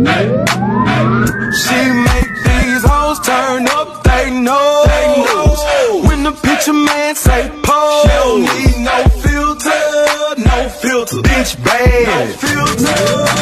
She make these hoes turn up they know When the picture man say pose. She don't need no filter, no filter. Bitch bad. No filter.